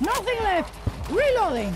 Nothing left! Reloading!